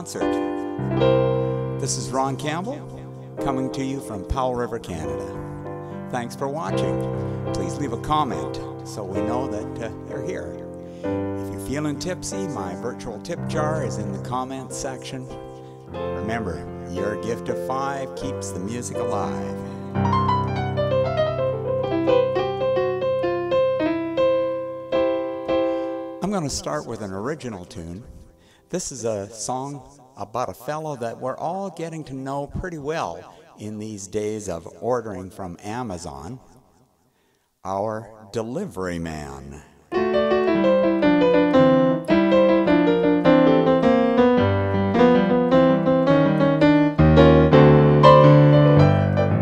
concert. This is Ron Campbell coming to you from Powell River, Canada. Thanks for watching. Please leave a comment so we know that uh, you're here. If you're feeling tipsy, my virtual tip jar is in the comments section. Remember, your gift of five keeps the music alive. I'm going to start with an original tune. This is a song about a fellow that we're all getting to know pretty well in these days of ordering from Amazon. Our delivery man.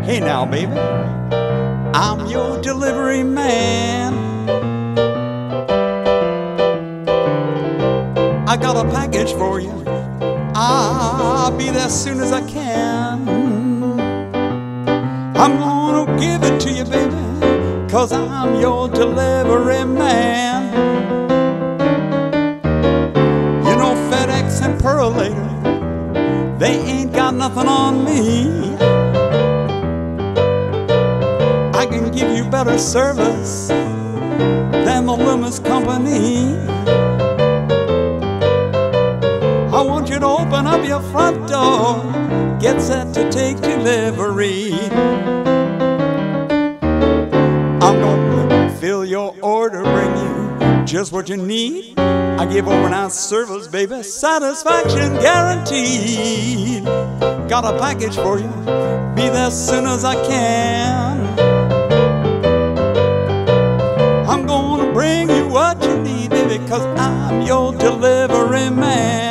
Hey now, baby, I'm your delivery man. I got a package for you. I'll be there as soon as I can. I'm gonna give it to you, baby, cause I'm your delivery man. You know, FedEx and Purolator, they ain't got nothing on me. I can give you better service than the Loomis Company. Open up your front door, get set to take delivery. I'm gonna fill your order, bring you just what you need. I give overnight service, baby, satisfaction guaranteed. Got a package for you, be there as soon as I can. I'm gonna bring you what you need, baby, cause I'm your delivery man.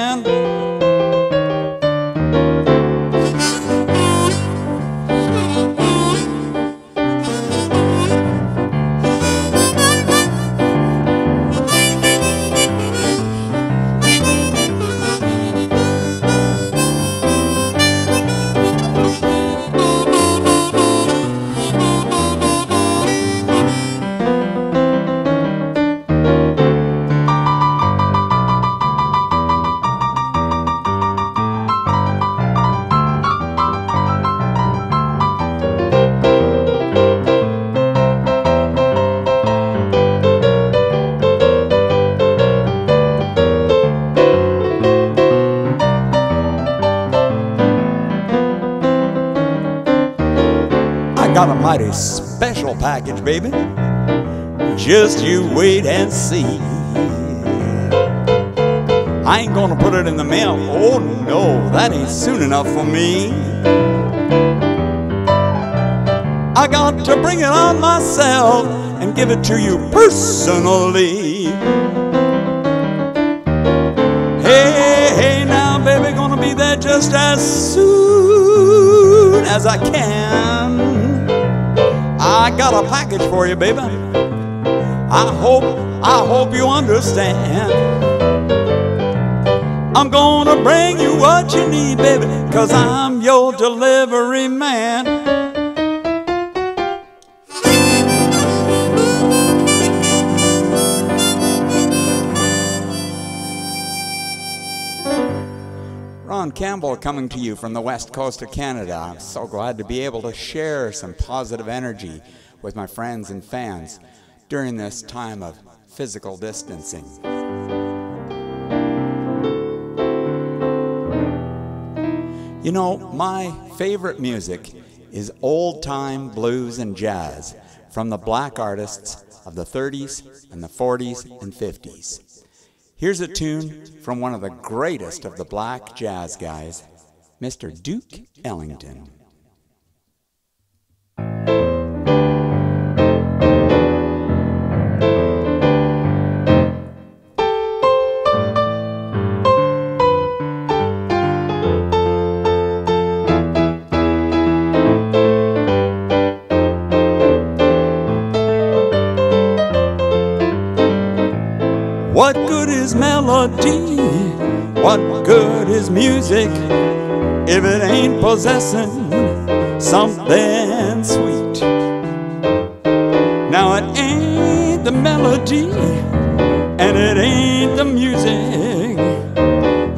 Special package, baby. Just you wait and see. I ain't gonna put it in the mail. Oh no, that ain't soon enough for me. I got to bring it on myself and give it to you personally. Hey, hey, now, baby, gonna be there just as soon as I can. I got a package for you, baby. I hope, I hope you understand. I'm gonna bring you what you need, baby, cause I'm your delivery man. Ron Campbell coming to you from the west coast of Canada. I'm so glad to be able to share some positive energy with my friends and fans during this time of physical distancing. You know, my favorite music is old time blues and jazz from the black artists of the 30s and the 40s and 50s. Here's a tune from one of the greatest of the black jazz guys, Mr. Duke Ellington. Is melody? What good is music if it ain't possessing something sweet? Now it ain't the melody and it ain't the music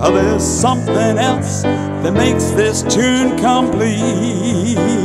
Oh, there's something else that makes this tune complete.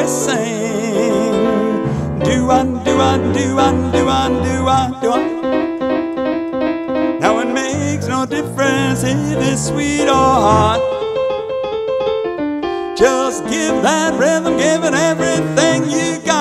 Is sing. Do what, do what, do what, do what, do what, do what. Now it makes no difference if it's sweet or hot. Just give that rhythm, give it everything you got.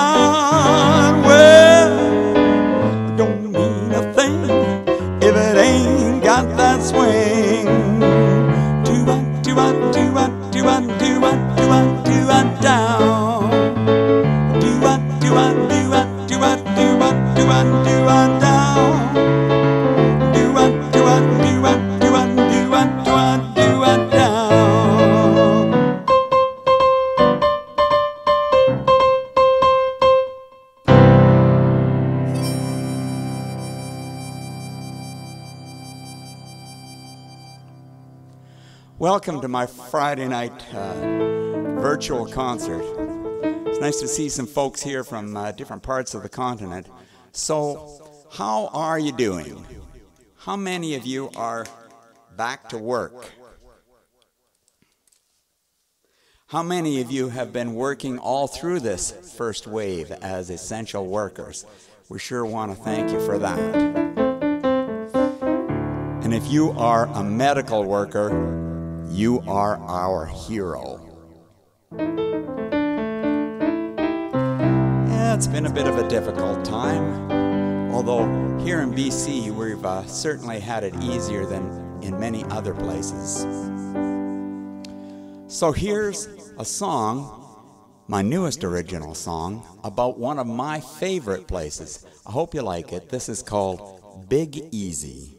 Friday night uh, virtual concert. It's nice to see some folks here from uh, different parts of the continent. So, how are you doing? How many of you are back to work? How many of you have been working all through this first wave as essential workers? We sure want to thank you for that. And if you are a medical worker, you are our hero. Yeah, it's been a bit of a difficult time, although here in BC we've uh, certainly had it easier than in many other places. So here's a song, my newest original song, about one of my favorite places. I hope you like it. This is called Big Easy.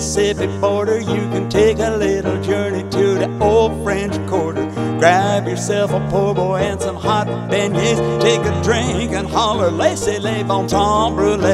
Mississippi border, you can take a little journey to the old French Quarter. Grab yourself a poor boy and some hot beignets. Take a drink and holler, laissez les bon temps rouler.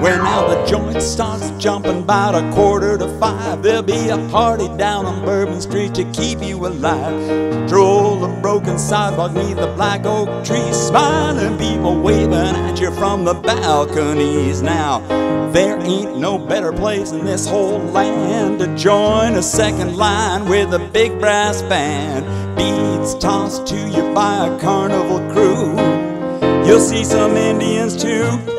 Well, now the joint starts jumping about a quarter to five. There'll be a party down on Bourbon Street to keep you alive. Stroll the broken sidewalk neath the black oak tree, smiling people waving at you from the balconies. Now, there ain't no better place in this whole land to join a second line with a big brass band. Beads tossed to you by a carnival crew. You'll see some Indians too.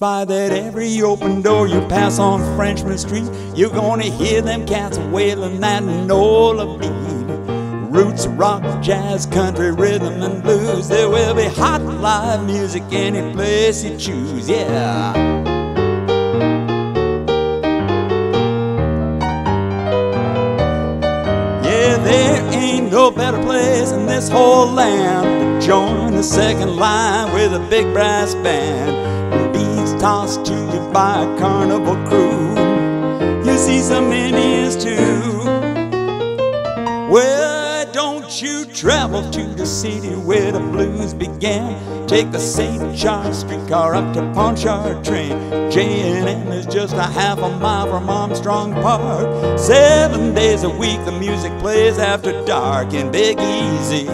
That every open door you pass on Frenchman Street, you're gonna hear them cats wailing that Nola beat. Roots, rock, jazz, country, rhythm, and blues. There will be hot live music any place you choose, yeah. Yeah, there ain't no better place in this whole land to join the second line with a big brass band tossed to you by a carnival crew. You see some Indians too. Well, don't you travel to the city where the blues began. Take the St. Charles streetcar up to Pontchartrain. J&M is just a half a mile from Armstrong Park. Seven days a week the music plays after dark in Big Easy.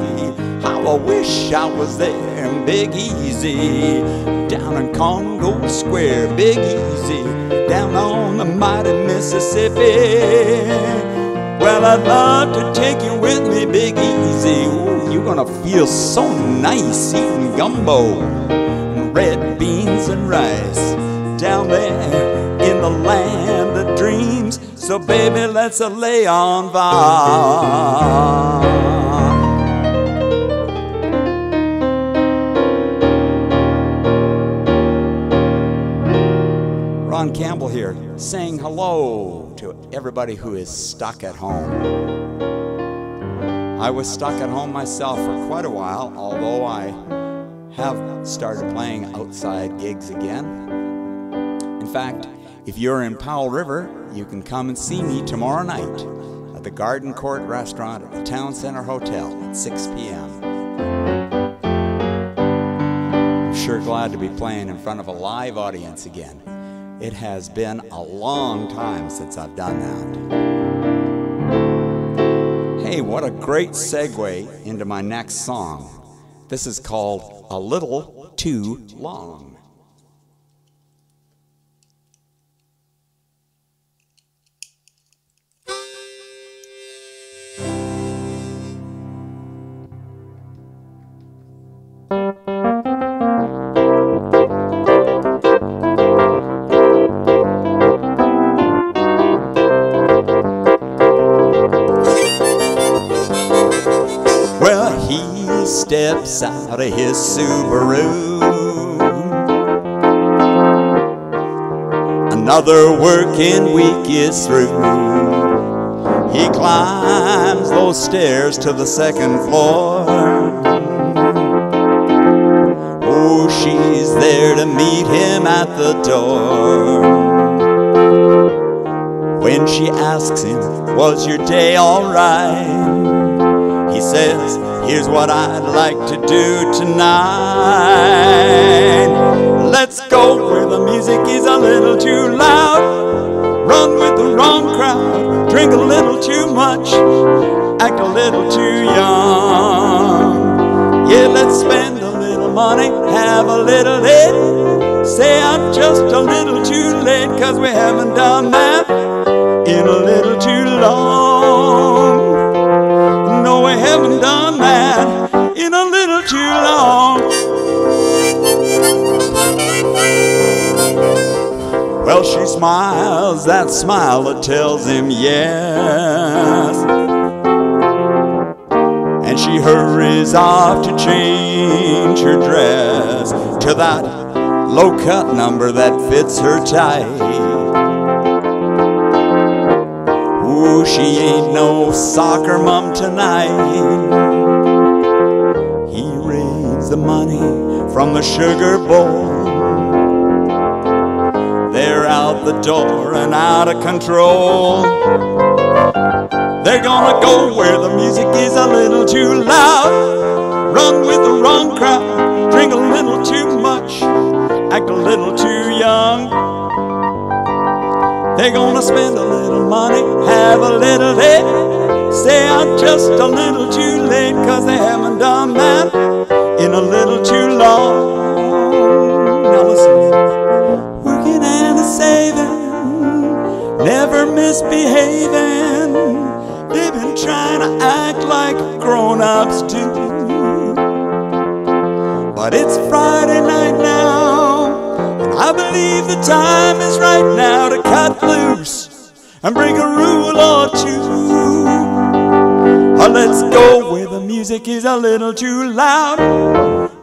How I wish I was there Big Easy down in Congo Square, Big Easy, down on the mighty Mississippi. Well, I'd love to take you with me, Big Easy. Ooh, you're gonna feel so nice eating gumbo and red beans and rice down there in the land of dreams. So, baby, let's lay on by. Ron Campbell here, saying hello to everybody who is stuck at home. I was stuck at home myself for quite a while, although I have started playing outside gigs again. In fact, if you're in Powell River, you can come and see me tomorrow night at the Garden Court Restaurant at the Town Center Hotel at 6 p.m. I'm sure glad to be playing in front of a live audience again. It has been a long time since I've done that. Hey, what a great segue into my next song. This is called A Little Too Long. Steps out of his Subaru. Another working week is through. He climbs those stairs to the second floor. Oh, she's there to meet him at the door. When she asks him, Was your day alright? He says, Here's what I'd like to do tonight. Let's go where the music is a little too loud. Run with the wrong crowd. Drink a little too much. Act a little too young. Yeah, let's spend a little money. Have a little it. Say I'm just a little too late. Cause we haven't done that in a little too long. No, we haven't that smile that tells him yes. And she hurries off to change her dress to that low cut number that fits her tight. Ooh, she ain't no soccer mom tonight. He raised the money from the sugar bowl. The door and out of control. They're gonna go where the music is a little too loud. Run with the wrong crowd, drink a little too much, act a little too young. They're gonna spend a little money, have a little day, stay out just a little too late, cause they haven't done that in a little too long. Now listen, misbehaving. They've been trying to act like grown ups do. But it's Friday night now, and I believe the time is right now to cut loose and break a rule or two. Or let's go where the music is a little too loud.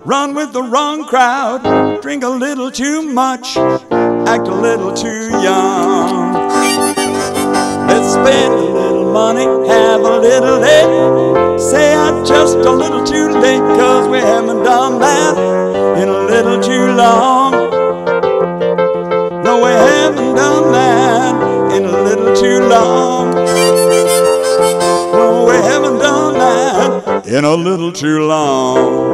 Run with the wrong crowd, drink a little too much, act a little too young. Let's spend a little money, have a little day. Say I'm just a little too late, cause we haven't done that in a little too long. No, we haven't done that in a little too long. No, we haven't done that in a little too long.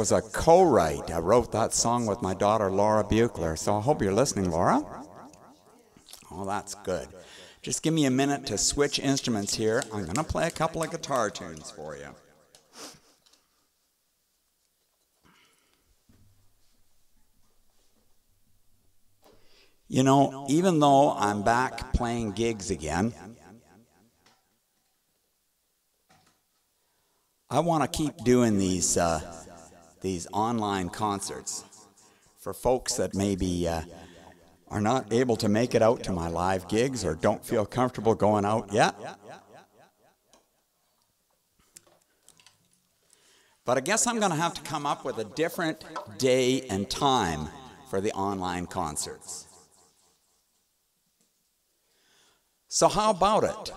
Was a co write. I wrote that song with my daughter Laura Buechler, so I hope you're listening, Laura. Oh, that's good. Just give me a minute to switch instruments here. I'm going to play a couple of guitar tunes for you. You know, even though I'm back playing gigs again, I want to keep doing these uh, these online concerts for folks that maybe uh, are not able to make it out to my live gigs or don't feel comfortable going out yet. But I guess I'm going to have to come up with a different day and time for the online concerts. So, how about it?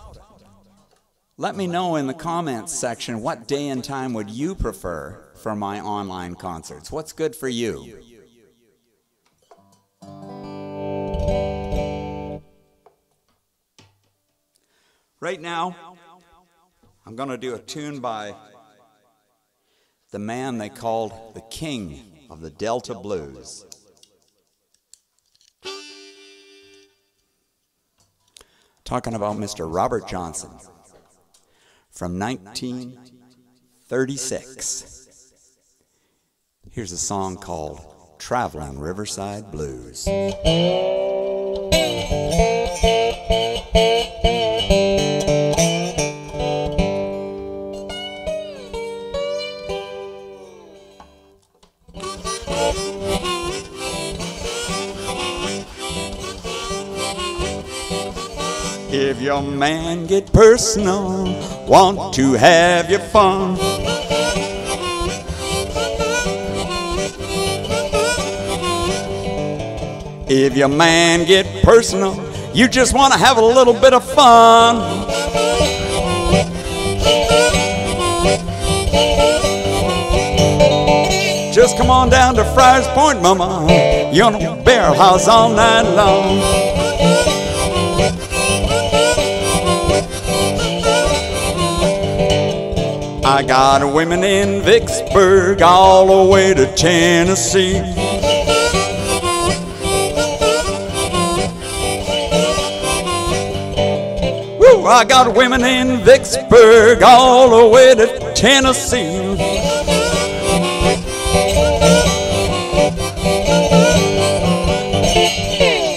Let me know in the comments section what day and time would you prefer for my online concerts? What's good for you? Right now, I'm going to do a tune by the man they called the king of the Delta Blues. Talking about Mr. Robert Johnson from 1936. Here's a song called Traveling Riverside Blues. If your man get personal, want to have your fun. If your man get personal, you just want to have a little bit of fun. Just come on down to Friars Point, mama. You're on a barrel house all night long. I got women in Vicksburg all the way to Tennessee. I got women in Vicksburg all the way to Tennessee.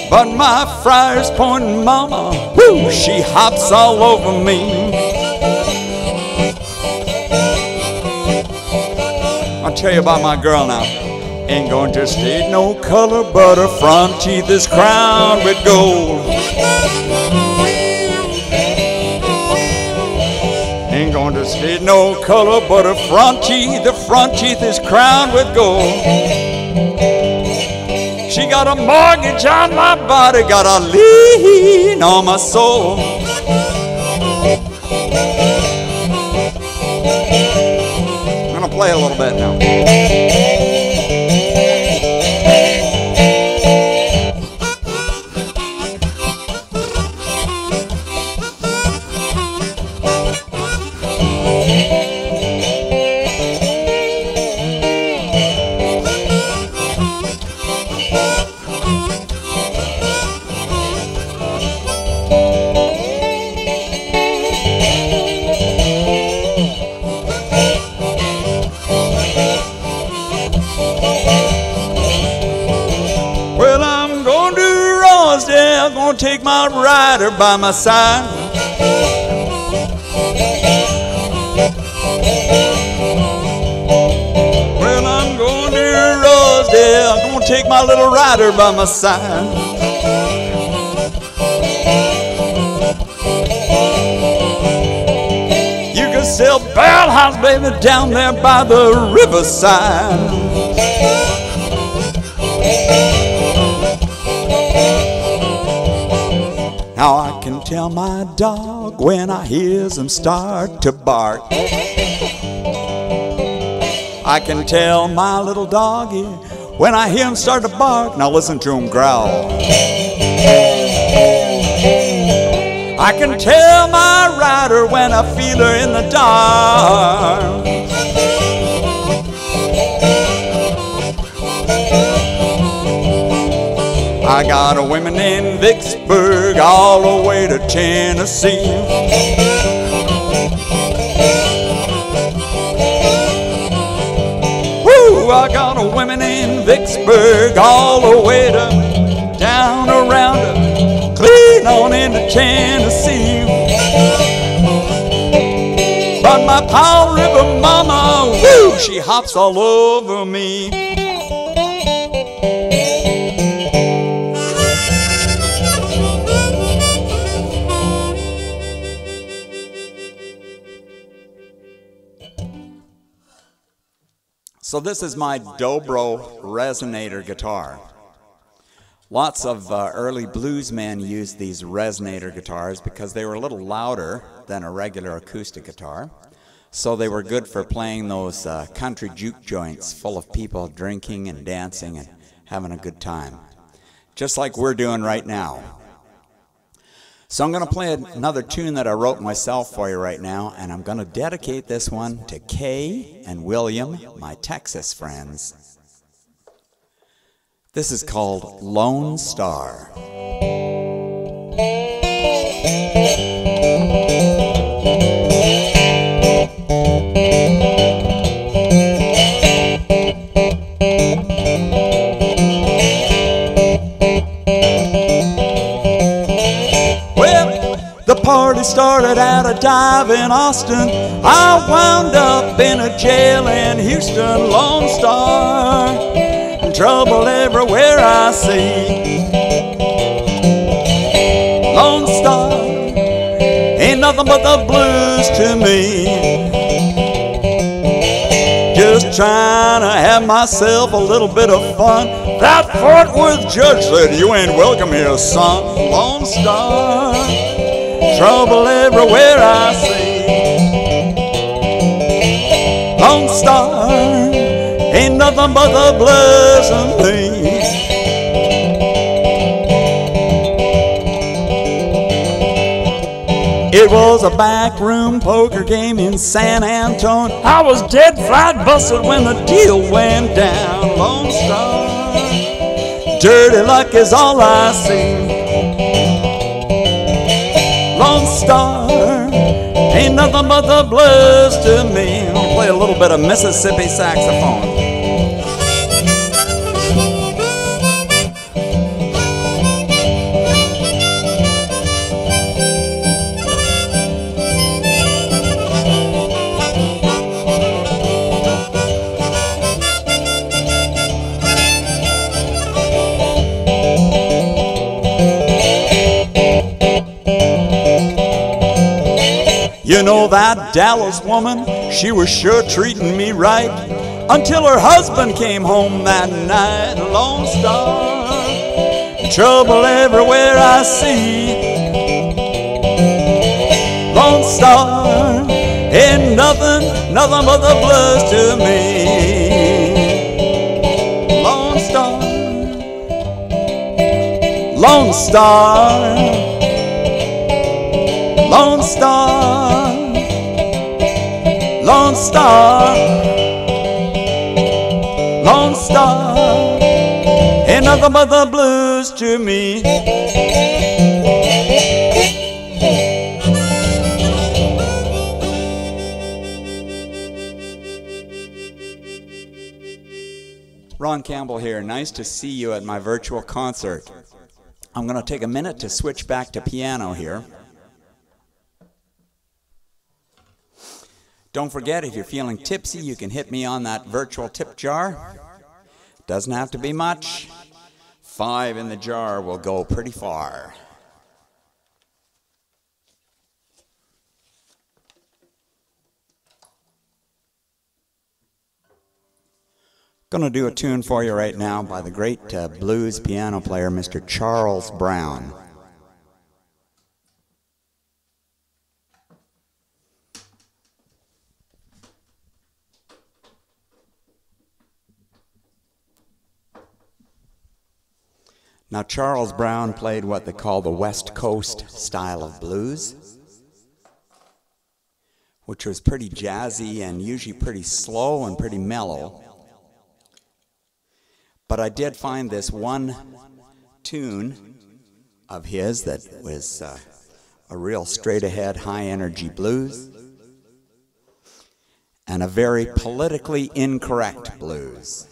But my Friars Point mama, woo, she hops all over me. I'll tell you about my girl now. Ain't going to state no color, but her front teeth is crowned with gold. Ain't no color but a front teeth. The front teeth is crowned with gold. She got a mortgage on my body, got a lien on my soul. I'm gonna play a little bit now. By my side. Well, I'm going to Rosedale, I'm gonna take my little rider by my side. You can sell barrel house, baby, down there by the riverside. My dog when I hears him start to bark. I can tell my little doggy when I hear him start to bark. Now listen to him growl. I can tell my rider when I feel her in the dark. Got a women in Vicksburg all the way to Tennessee. Woo! I got a women in Vicksburg all the way to down around to clean on into Tennessee. But my Powell River mama, woo, she hops all over me. So this is my Dobro resonator guitar. Lots of uh, early bluesmen used these resonator guitars because they were a little louder than a regular acoustic guitar. So they were good for playing those uh, country juke joints full of people drinking and dancing and having a good time. Just like we're doing right now. So I'm going to play another tune that I wrote myself for you right now, and I'm going to dedicate this one to Kay and William, my Texas friends. This is called Lone Star. Party started at a dive in Austin. I wound up in a jail in Houston, Lone Star. Trouble everywhere I see. Lone Star ain't nothing but the blues to me. Just trying to have myself a little bit of fun. That Fort Worth judge said, You ain't welcome here, son. Lone Star. Trouble everywhere I see. Lone Star. Ain't nothing but blues in me. It was a backroom poker game in San Antonio. I was dead flat busted when the deal went down. Lone Star, dirty luck is all I see. Lone Star, ain't nothing but the blues to me. I'm play a little bit of Mississippi saxophone. You know that Dallas woman, she was sure treating me right until her husband came home that night. Lone Star, trouble everywhere I see. Lone Star, ain't nothing, nothing but the blues to me. Lone Star, Lone Star. Lone Star, Lone Star, Lone Star, ain't nothing but the blues to me. Ron Campbell here. Nice to see you at my virtual concert. I'm going to take a minute to switch back to piano here. Don't forget, if you're feeling tipsy, you can hit me on that virtual tip jar. Doesn't have to be much. Five in the jar will go pretty far. To do a tune for you right now by the great uh, blues piano player, Mr. Charles Brown. Now, Charles Brown played what they call the West Coast style of blues, which was pretty jazzy and usually pretty slow and pretty mellow. But I did find this one tune of his that was uh, a real straight ahead, high energy blues and a very politically incorrect blues.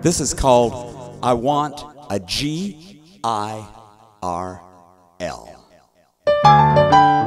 This is called I Want a G I R L.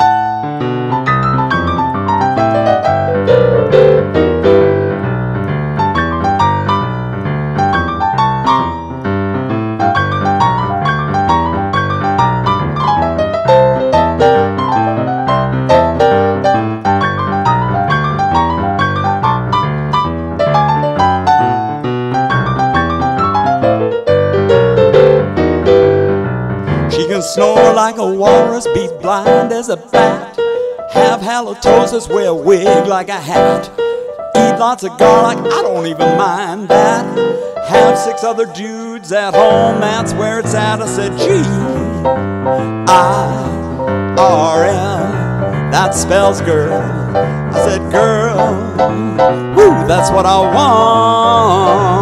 snore like a walrus, be blind. As a bat, have halitosis, wear a wig like a hat, eat lots of garlic, I don't even mind that. Have six other dudes at home, that's where it's at. I said, G I R L, that spells girl. I said, girl, whoo, that's what I want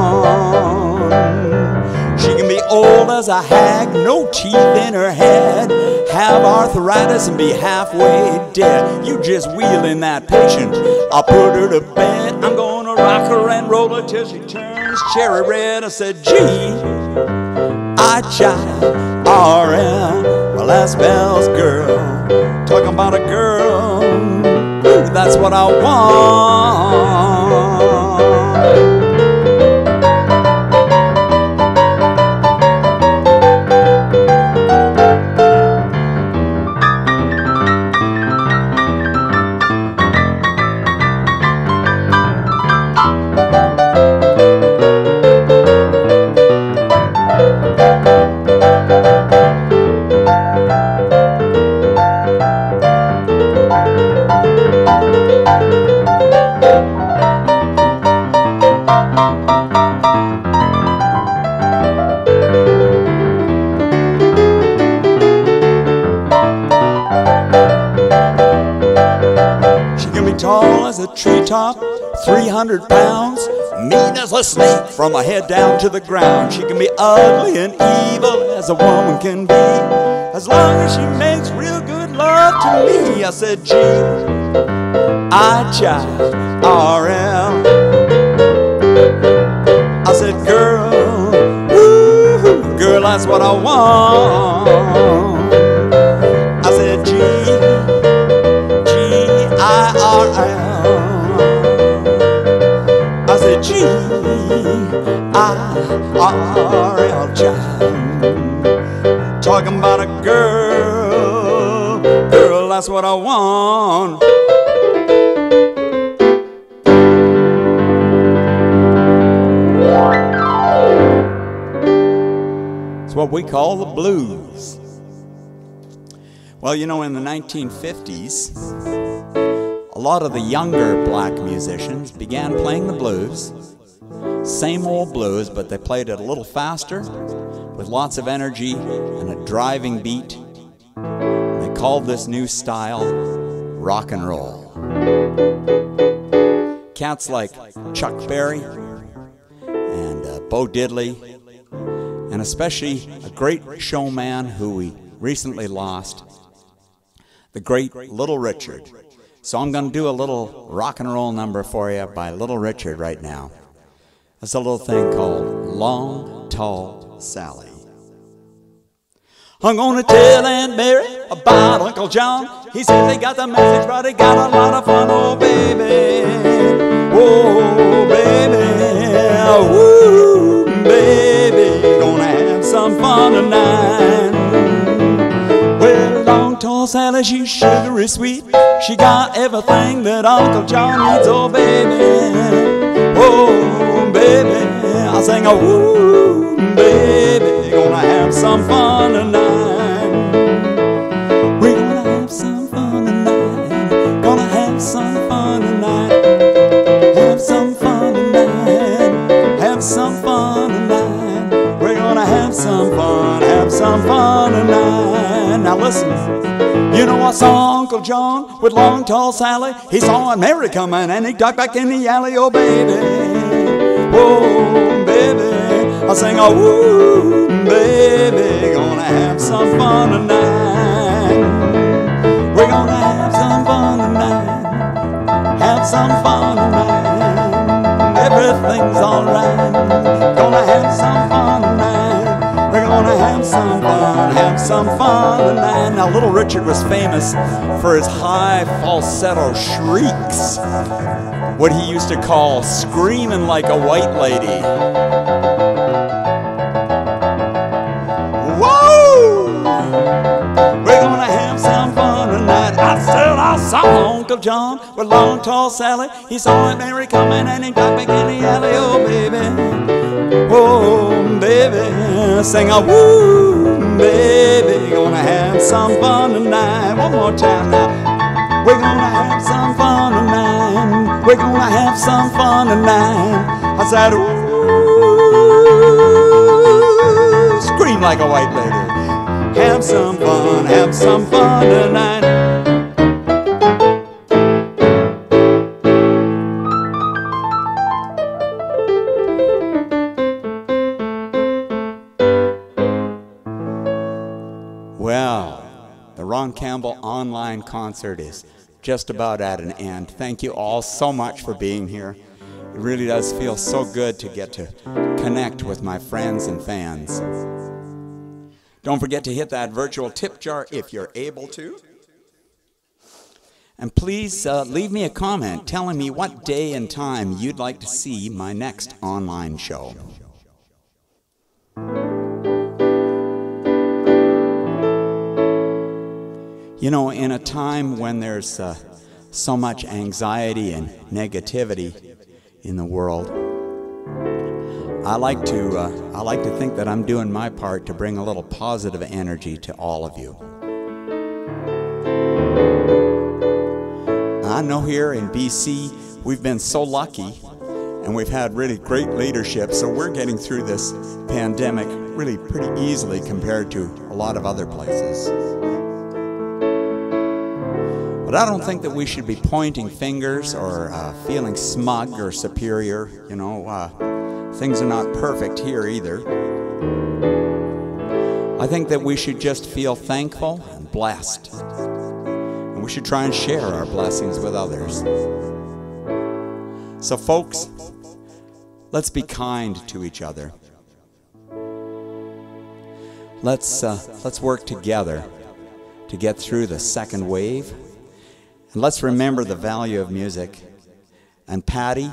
old as a hag, no teeth in her head, have arthritis and be halfway dead. You just wheeling that patient. I'll put her to bed. I'm gonna rock her and roll her till she turns cherry red. I said, gee, I child, R.M. Well, that spells girl. Talking about a girl. Ooh, that's what I want. Treetop, 300 pounds, mean as a snake from her head down to the ground. She can be ugly and evil as a woman can be, as long as she makes real good love to me. I said, G, I child, R-L. I said, girl, woo, girl, that's what I want. Talking about a girl. Girl, that's what I want. It's what we call the blues. Well, you know, in the 1950s, a lot of the younger black musicians began playing the blues. Same old blues, but they played it a little faster, with lots of energy and a driving beat. They called this new style rock and roll. Cats like Chuck Berry and uh, Bo Diddley, and especially a great showman who we recently lost, the great Little Richard. So I'm going to do a little rock and roll number for you by Little Richard right now. It's a little thing called Long Tall Sally. I'm gonna tell Aunt Mary about Uncle John. He says he got the message, but he got a lot of fun, oh baby. Oh baby, woo baby, gonna have some fun tonight. Well, long tall Sally, she's sugary sweet. She got everything that Uncle John needs, oh baby. Oh baby, I sing a woo baby, gonna have some fun tonight. We're gonna have some fun tonight. Gonna have some fun tonight. Have some fun tonight. Have some fun tonight. We're gonna have some fun. Have some fun tonight. Now listen. You know I saw Uncle John with long tall Sally. He saw Mary coming and he ducked back in the alley. Oh baby, oh baby. I sing a woo baby. Gonna have some fun tonight. We're gonna have some fun tonight. Have some fun tonight. Everything's alright. Gonna have some fun tonight. We're gonna have some fun, have some fun tonight. Now, Little Richard was famous for his high falsetto shrieks, what he used to call screaming like a white lady. Whoa! We're gonna have some fun tonight. I said I saw Uncle John with long tall Sally. He saw Aunt Mary coming and he got back in the alley. Oh baby, oh baby, sing a woo, baby. Gonna have some fun tonight. One more time now. We're gonna have some. We're gonna have some fun tonight. I said, ooh, scream like a white lady. Have some fun, have some fun tonight. Well, the Ron Campbell online concert is just about at an end. Thank you all so much for being here. It really does feel so good to get to connect with my friends and fans. Don't forget to hit that virtual tip jar if you're able to. And please uh, leave me a comment telling me what day and time you'd like to see my next online show. You know, in a time when there's uh, so much anxiety and negativity in the world, I like to uh, I like to think that I'm doing my part to bring a little positive energy to all of you. I know here in BC we've been so lucky and we've had really great leadership, so we're getting through this pandemic really pretty easily compared to a lot of other places. But I don't think that we should be pointing fingers or uh, feeling smug or superior. You know, uh, things are not perfect here either. I think that we should just feel thankful and blessed. And we should try and share our blessings with others. So, folks, let's be kind to each other. Let's, uh, let's work together to get through the second wave. And let's remember the value of music. And Patty,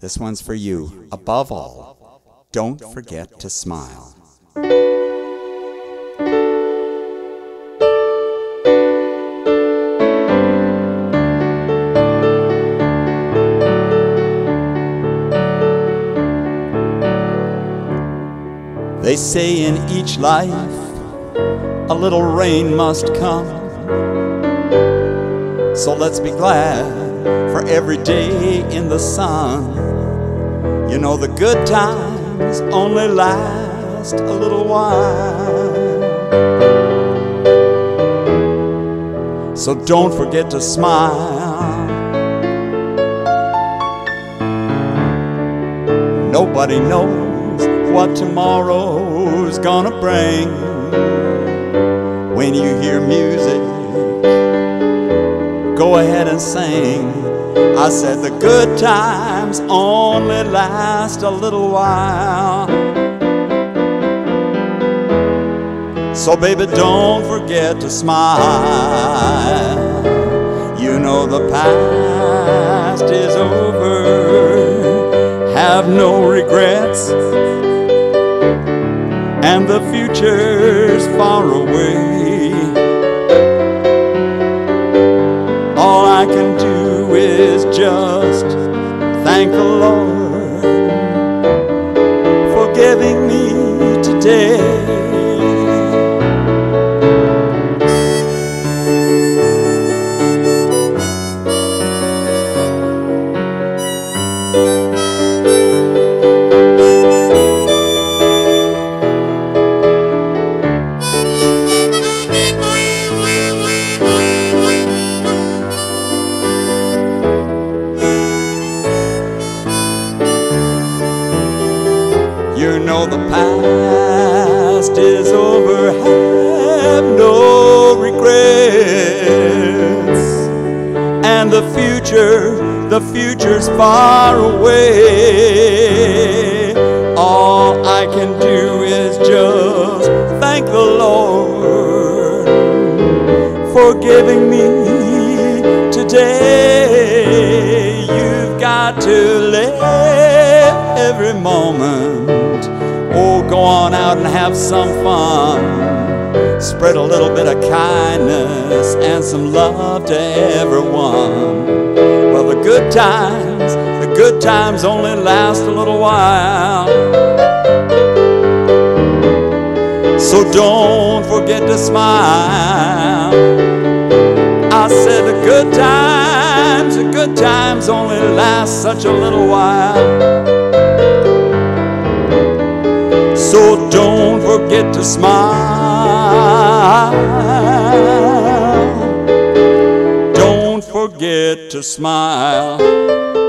this one's for you. Above all, don't forget to smile. They say in each life a little rain must come. So let's be glad for every day in the sun. You know, the good times only last a little while. So don't forget to smile. Nobody knows what tomorrow's gonna bring when you hear music, go ahead and sing. I said the good times only last a little while. So, baby, don't forget to smile. You know the past is over. Have no regrets and the future's far away. Can do is just thank the Lord far away. All I can do is just thank the Lord for giving me today. You've got to live every moment Oh, go on out and have some fun. Spread a little bit of kindness and some love to everyone. Well, the good times, the good times only last a little while. So don't forget to smile. I said the good times, the good times only last such a little while. So don't forget to smile. Forget to smile.